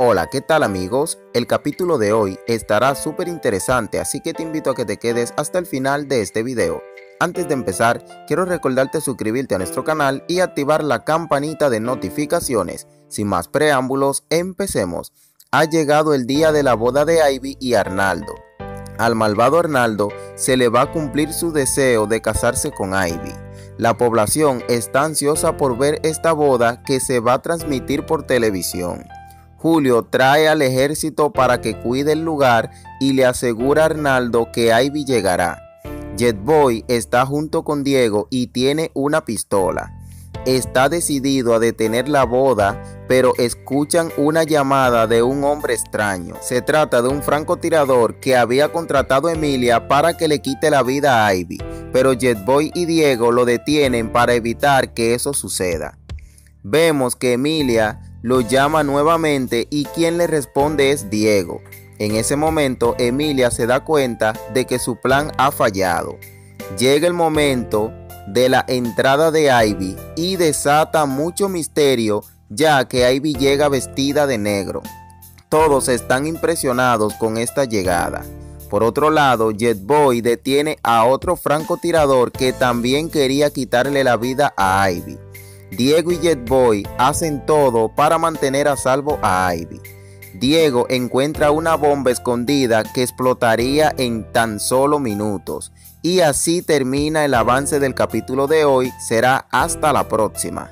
Hola, ¿qué tal amigos? El capítulo de hoy estará súper interesante, así que te invito a que te quedes hasta el final de este video. Antes de empezar, quiero recordarte suscribirte a nuestro canal y activar la campanita de notificaciones. Sin más preámbulos, empecemos. Ha llegado el día de la boda de Ivy y Arnaldo. Al malvado Arnaldo se le va a cumplir su deseo de casarse con Ivy. La población está ansiosa por ver esta boda que se va a transmitir por televisión. Julio trae al ejército para que cuide el lugar y le asegura a Arnaldo que Ivy llegará. Jetboy está junto con Diego y tiene una pistola. Está decidido a detener la boda, pero escuchan una llamada de un hombre extraño. Se trata de un francotirador que había contratado a Emilia para que le quite la vida a Ivy, pero Jetboy y Diego lo detienen para evitar que eso suceda. Vemos que Emilia lo llama nuevamente y quien le responde es Diego. En ese momento Emilia se da cuenta de que su plan ha fallado. Llega el momento de la entrada de Ivy y desata mucho misterio ya que Ivy llega vestida de negro. Todos están impresionados con esta llegada. Por otro lado, Jetboy detiene a otro francotirador que también quería quitarle la vida a Ivy. Diego y Jetboy hacen todo para mantener a salvo a Ivy. Diego encuentra una bomba escondida que explotaría en tan solo minutos. Y así termina el avance del capítulo de hoy. Será hasta la próxima.